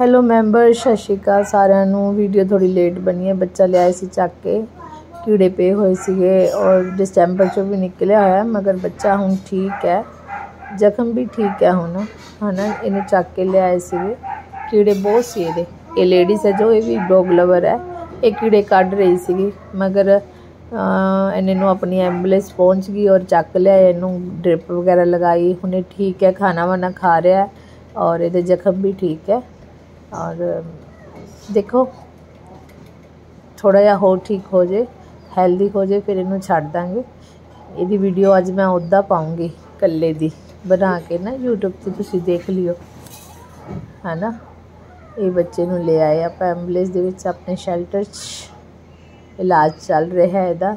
Hello member ਸਤਿ ਸ਼੍ਰੀ ਅਕਾਲ ਸਾਰਿਆਂ ਨੂੰ। ਵੀਡੀਓ ਥੋੜੀ ਲੇਟ ਬਣੀ ਹੈ। ਬੱਚਾ ਲਿਆਏ ਸੀ ਚੱਕ ਕੇ। ਕੀੜੇ ਪਏ ਹੋਏ ਸੀਗੇ ਔਰ ਦਸੰਬਰ ਚੋਂ ਵੀ ਨਿਕਲਿਆ ਹੋਇਆ, ਮਗਰ ਬੱਚਾ ਹੁਣ ਠੀਕ ਹੈ। ਜ਼ਖਮ ਵੀ ਠੀਕ ਹੈ ਹੁਣ। ਹਨਾ, ਇਹਨੂੰ ਚੱਕ ਕੇ ਲਿਆਏ ਸੀਗੇ। ਕੀੜੇ ਬਹੁਤ ਸੀ ਇਹਦੇ। ਇਹ ਲੇਡੀਜ਼ ਹੈ ਜੋ, ਇਹ ਵੀ ਡੌਗ ਲਵਰ ਹੈ। ਇਹ ਕੀੜੇ ਕੱਢ ਰਹੀ ਸੀਗੀ, ਮਗਰ ਇਹਨੇ ਨੂੰ ਆਪਣੀ ਐਂਬੂਲੈਂਸ ਪਹੁੰਚ ਗਈ ਔਰ ਚੱਕ ਲਿਆ ਇਹਨੂੰ ਡ੍ਰਿਪ ਵਗੈਰਾ ਲਗਾਈ। ਹੁਣੇ ਠੀਕ ਹੈ ਖਾਣਾ ਵਾਣਾ ਖਾ ਰਿਹਾ ਔਰ ਇਹਦੇ ਜ਼ਖਮ ਵੀ ਠੀਕ ਹੈ। ਔਰ, ਦੇਖੋ ਥੋੜਾ ਜਿਹਾ ਹੋਰ ਠੀਕ ਹੋ ਜੇ ਹੈਲਦੀ ਹੋ ਜੇ, ਫਿਰ ਇਹਨੂੰ ਛੱਡ ਦਾਂਗੇ। ਇਹਦੀ ਵੀਡੀਓ ਅੱਜ ਮੈਂ ਉੱਦਾਂ ਪਾਉਂਗੀ ਕੱਲੇ ਦੀ, ਬਣਾ ਕੇ ਨਾ YouTube ਤੇ ਤੁਸੀਂ ਦੇਖ ਲਿਓ। ਹੈਨਾ? ਇਹ ਬੱਚੇ ਨੂੰ ਲੈ ਆਏ ਆਪਾਂ ਐਂਬੂਲੈਂਸ ਦੇ ਵਿੱਚ ਆਪਣੇ ਸ਼ੈਲਟਰ 'ਚ ਇਲਾਜ ਚੱਲ ਰਿਹਾ ਹੈ ਇਹਦਾ।